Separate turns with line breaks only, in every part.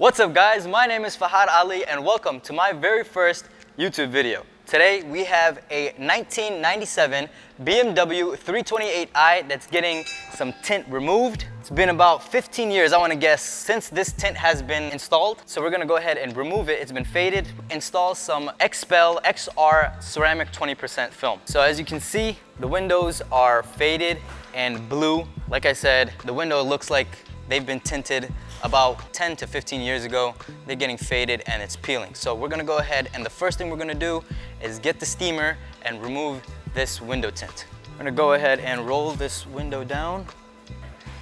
What's up guys, my name is Fahad Ali and welcome to my very first YouTube video. Today we have a 1997 BMW 328i that's getting some tint removed. It's been about 15 years, I wanna guess, since this tint has been installed. So we're gonna go ahead and remove it. It's been faded. Install some XPEL XR ceramic 20% film. So as you can see, the windows are faded and blue. Like I said, the window looks like they've been tinted about 10 to 15 years ago. They're getting faded and it's peeling. So we're gonna go ahead and the first thing we're gonna do is get the steamer and remove this window tint. I'm gonna go ahead and roll this window down.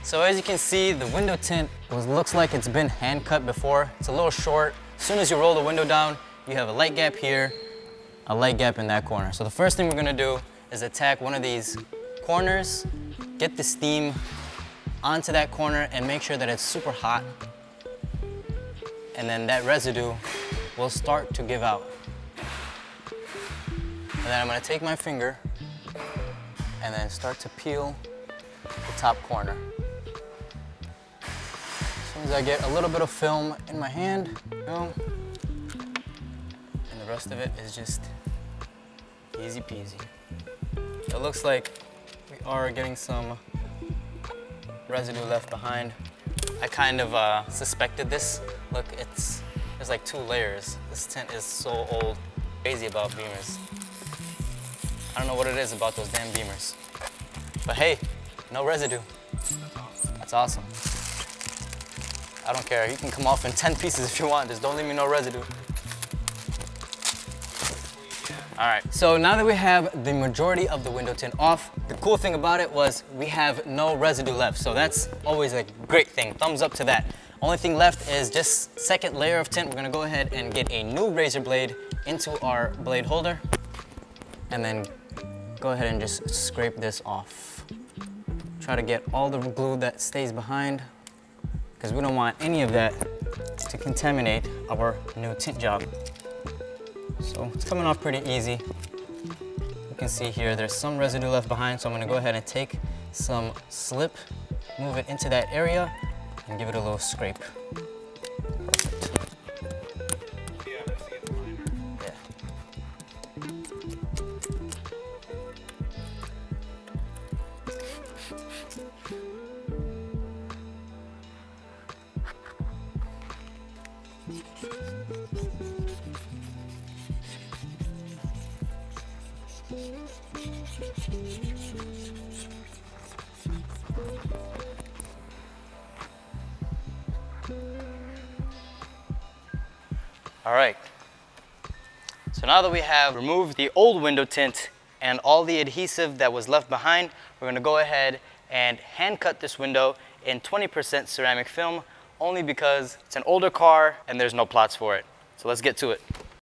So as you can see, the window tint was, looks like it's been hand cut before. It's a little short. As soon as you roll the window down, you have a light gap here, a light gap in that corner. So the first thing we're gonna do is attack one of these corners, get the steam onto that corner and make sure that it's super hot. And then that residue will start to give out. And then I'm gonna take my finger and then start to peel the top corner. As soon as I get a little bit of film in my hand, boom, and the rest of it is just easy peasy. It looks like we are getting some residue left behind. I kind of uh, suspected this. Look, it's there's like two layers. This tent is so old. Crazy about Beamers. I don't know what it is about those damn Beamers. But hey, no residue. That's awesome. I don't care. You can come off in 10 pieces if you want. Just don't leave me no residue. All right, so now that we have the majority of the window tint off, the cool thing about it was we have no residue left. So that's always a great thing. Thumbs up to that. Only thing left is just second layer of tint. We're gonna go ahead and get a new razor blade into our blade holder and then go ahead and just scrape this off. Try to get all the glue that stays behind because we don't want any of that to contaminate our new tint job. So it's coming off pretty easy. You can see here, there's some residue left behind, so I'm gonna go ahead and take some slip, move it into that area, and give it a little scrape. All right. So now that we have removed the old window tint and all the adhesive that was left behind, we're gonna go ahead and hand cut this window in 20% ceramic film only because it's an older car and there's no plots for it. So let's get to it.